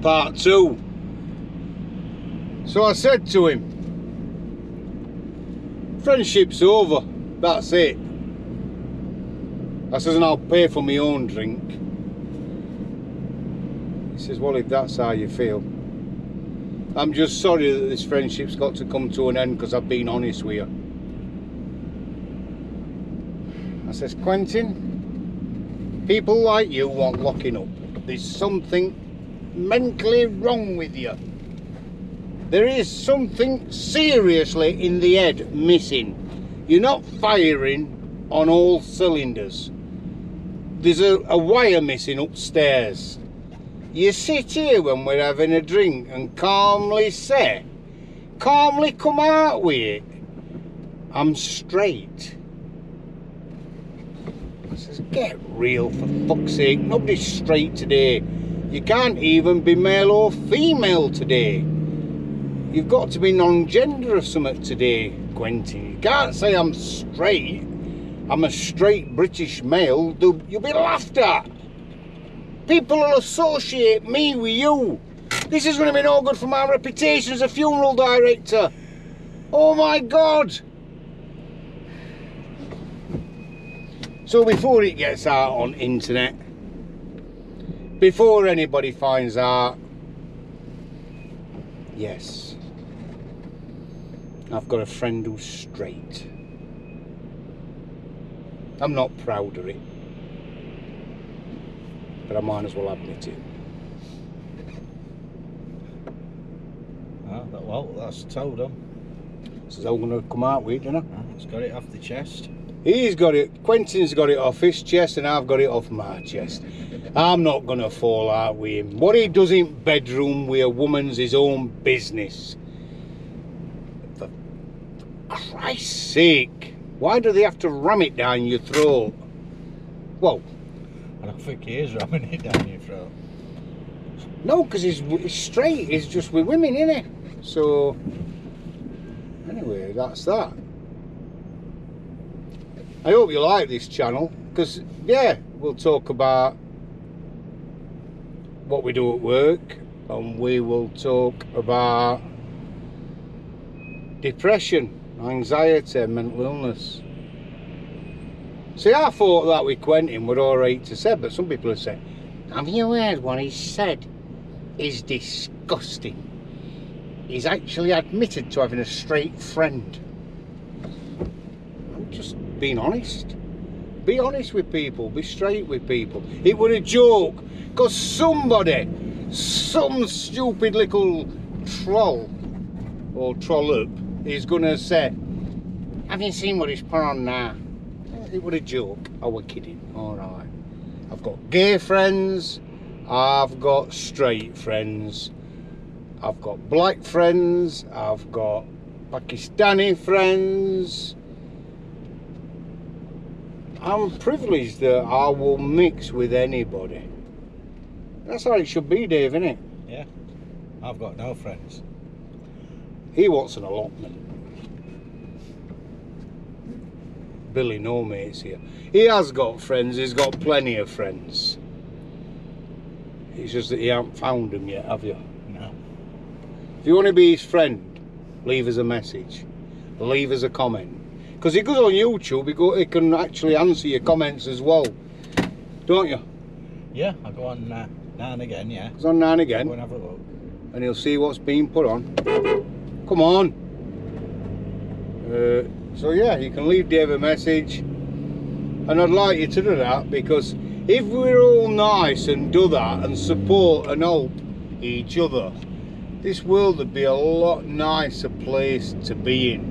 part two. So I said to him, friendship's over, that's it. I says, and I'll pay for my own drink. He says, well, if that's how you feel. I'm just sorry that this friendship's got to come to an end because I've been honest with you. I says, Quentin, people like you want locking up. There's something mentally wrong with you. There is something seriously in the head missing. You're not firing on all cylinders. There's a, a wire missing upstairs. You sit here when we're having a drink and calmly say, calmly come out with it. I'm straight. I says, get real for fuck's sake. Nobody's straight today. You can't even be male or female today. You've got to be non-gender or something today, Quentin. You can't say I'm straight. I'm a straight British male. You'll be laughed at. People will associate me with you. This is going to be no good for my reputation as a funeral director. Oh my God. So before it gets out on internet, before anybody finds out, yes, I've got a friend who's straight. I'm not proud of it, but I might as well admit it. Ah, well, that's told him. This is all going to come out with, you know. Ah, he's got it off the chest. He's got it, Quentin's got it off his chest and I've got it off my chest. I'm not going to fall out with him. What he does in bedroom with a woman's his own business. For Christ's sake, why do they have to ram it down your throat? Well, I don't think he is ramming it down your throat. No, because he's, he's straight, he's just with women, isn't he? So, anyway, that's that. I hope you like this channel because yeah we'll talk about what we do at work and we will talk about depression anxiety and mental illness. See I thought that with Quentin were alright to say but some people have said have you heard what he said? Is disgusting. He's actually admitted to having a straight friend just being honest. Be honest with people, be straight with people. It was a joke, because somebody, some stupid little troll or trollop is going to say, have you seen what he's put on now? It was a joke. I was kidding. All right. I've got gay friends. I've got straight friends. I've got black friends. I've got Pakistani friends. I'm privileged that I will mix with anybody. That's how it should be, Dave, isn't it? Yeah. I've got no friends. He wants an allotment. Billy, no mates here. He has got friends, he's got plenty of friends. It's just that he hasn't found them yet, have you? No. If you want to be his friend, leave us a message. Leave us a comment because it goes on YouTube, it, go, it can actually answer your comments as well, don't you? Yeah, I go on uh, now and again, yeah. It's on now and again. Go and have a look. And you'll see what's being put on. Come on. Uh, so yeah, you can leave Dave a message. And I'd like you to do that because if we're all nice and do that and support and help each other, this world would be a lot nicer place to be in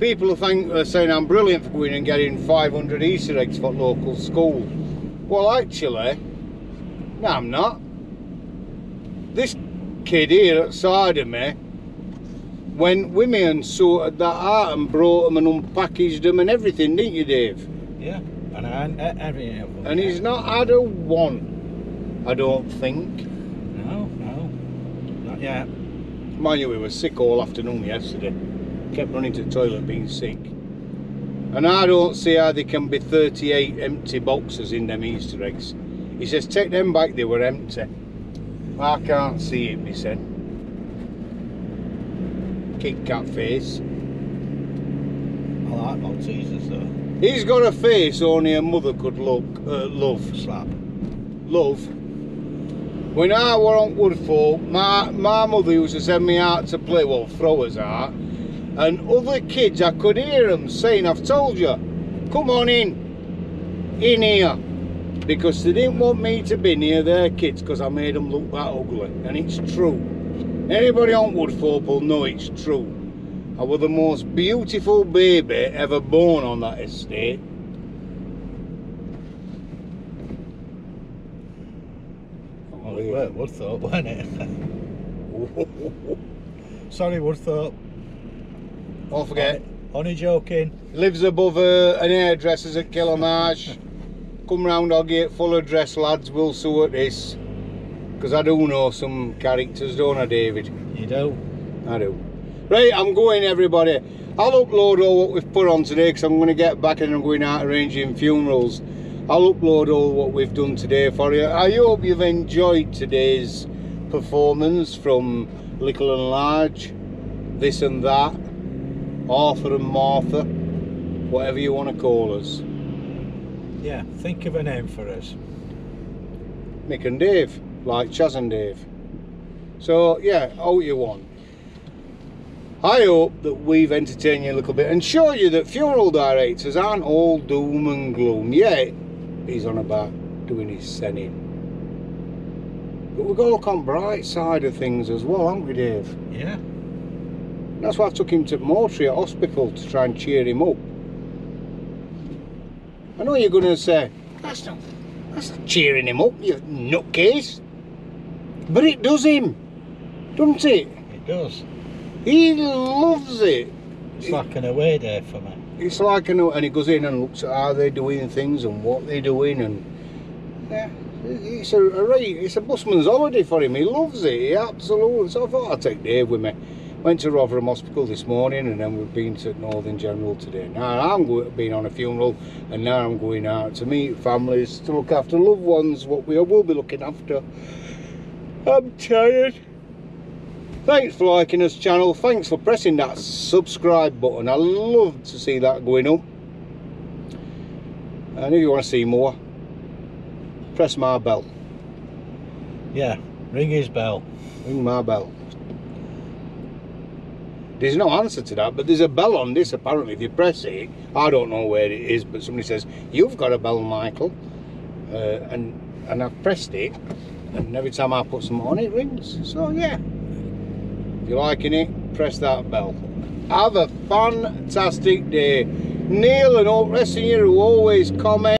people think are saying I'm brilliant for going and getting 500 Easter eggs for local school. Well, actually, no, I'm not. This kid here outside of me, when women sorted that out and brought them and unpackaged them and everything, didn't you, Dave? Yeah, and I, uh, everything. And he's not had a one, I don't think. No, no, not yet. Mind you, we were sick all afternoon yesterday kept running to the toilet being sick. And I don't see how there can be 38 empty boxes in them Easter eggs. He says, take them back, they were empty. I can't see it, me said. Kit Kat face. I like Maltesers though. He's got a face only a mother could look, uh, love. Slap. Love. When I were on Woodfall, my, my mother used to send me out to play, well, throw us out. And other kids, I could hear them saying, I've told you, come on in, in here. Because they didn't want me to be near their kids because I made them look that ugly. And it's true. Anybody on Woodfall will know it's true. I was the most beautiful baby ever born on that estate. Oh, it were Woodthorpe, weren't it? Sorry, Woodthorpe. Don't forget, Only joking. lives above uh, an hairdresser's at Killamarsh. Come round, I'll get full address, lads. We'll sort this. Because I do know some characters, don't I, David? You do. I do. Right, I'm going, everybody. I'll upload all what we've put on today because I'm going to get back and I'm going out arranging funerals. I'll upload all what we've done today for you. I hope you've enjoyed today's performance from Little and Large, this and that, Arthur and Martha, whatever you want to call us. Yeah, think of a name for us. Mick and Dave, like Chas and Dave. So yeah, all you want. I hope that we've entertained you a little bit and show you that funeral directors aren't all doom and gloom. Yeah, he's on about doing his sending. But we've got to look on the bright side of things as well, haven't we, Dave? Yeah. That's why I took him to Moultrie Hospital to try and cheer him up. I know you're going to say, that's not, that's not cheering him up, you nutcase. But it does him, doesn't it? It does. He loves it. It's like an away day for me. It's like a and he goes in and looks at how they're doing things and what they're doing and yeah, it's a, a right, it's a busman's holiday for him. He loves it. He absolutely. So I thought I'd take Dave with me. Went to Rotherham Hospital this morning and then we've been to Northern General today. Now I'm been on a funeral and now I'm going out to meet families to look after loved ones. What we will be looking after. I'm tired. Thanks for liking this channel. Thanks for pressing that subscribe button. I love to see that going up. And if you want to see more, press my bell. Yeah, ring his bell. Ring my bell. There's no answer to that, but there's a bell on this apparently. If you press it, I don't know where it is, but somebody says, You've got a bell, Michael. Uh, and and I've pressed it, and every time I put something on, it rings. So, yeah. If you're liking it, press that bell. Have a fantastic day. Neil and all rest of you who always comment.